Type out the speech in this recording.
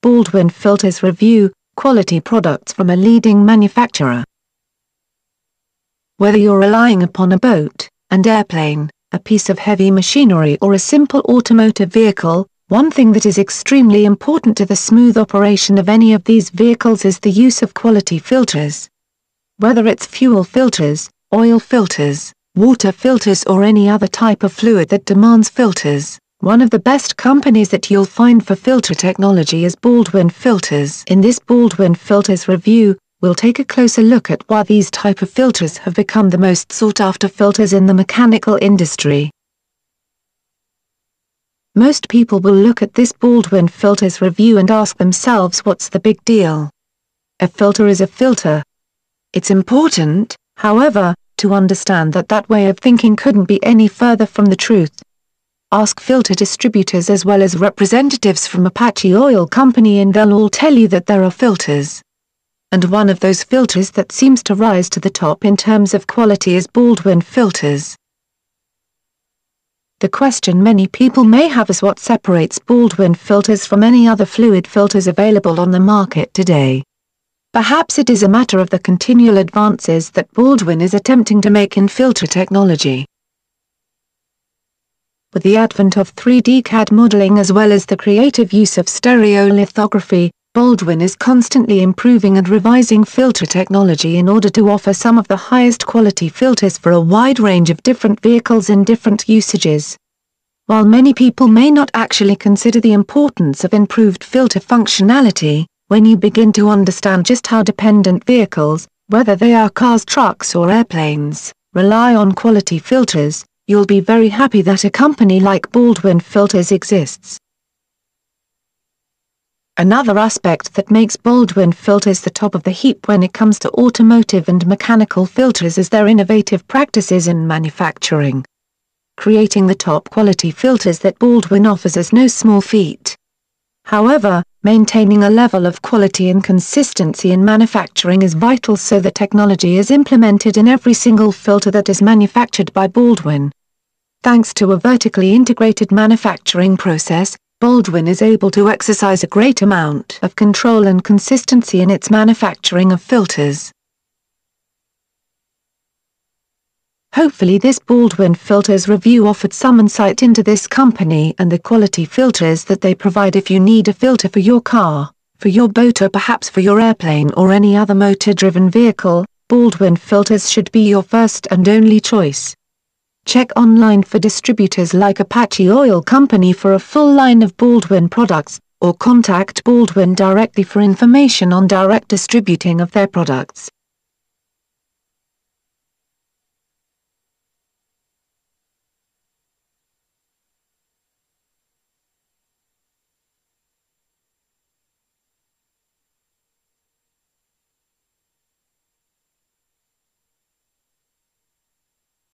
Baldwin Filters Review, quality products from a leading manufacturer. Whether you're relying upon a boat, an airplane, a piece of heavy machinery or a simple automotive vehicle, one thing that is extremely important to the smooth operation of any of these vehicles is the use of quality filters. Whether it's fuel filters, oil filters, water filters or any other type of fluid that demands filters, one of the best companies that you'll find for filter technology is Baldwin Filters. In this Baldwin Filters review, we'll take a closer look at why these type of filters have become the most sought after filters in the mechanical industry. Most people will look at this Baldwin Filters review and ask themselves what's the big deal? A filter is a filter. It's important, however, to understand that that way of thinking couldn't be any further from the truth. Ask filter distributors as well as representatives from Apache Oil Company and they'll all tell you that there are filters. And one of those filters that seems to rise to the top in terms of quality is Baldwin filters. The question many people may have is what separates Baldwin filters from any other fluid filters available on the market today. Perhaps it is a matter of the continual advances that Baldwin is attempting to make in filter technology. With the advent of 3D CAD modeling as well as the creative use of stereolithography, Baldwin is constantly improving and revising filter technology in order to offer some of the highest quality filters for a wide range of different vehicles in different usages. While many people may not actually consider the importance of improved filter functionality, when you begin to understand just how dependent vehicles, whether they are cars trucks or airplanes, rely on quality filters, you'll be very happy that a company like Baldwin Filters exists. Another aspect that makes Baldwin Filters the top of the heap when it comes to automotive and mechanical filters is their innovative practices in manufacturing. Creating the top quality filters that Baldwin offers is no small feat. However, maintaining a level of quality and consistency in manufacturing is vital so the technology is implemented in every single filter that is manufactured by Baldwin. Thanks to a vertically integrated manufacturing process, Baldwin is able to exercise a great amount of control and consistency in its manufacturing of filters. Hopefully this Baldwin Filters review offered some insight into this company and the quality filters that they provide if you need a filter for your car, for your boat or perhaps for your airplane or any other motor-driven vehicle, Baldwin Filters should be your first and only choice. Check online for distributors like Apache Oil Company for a full line of Baldwin products, or contact Baldwin directly for information on direct distributing of their products.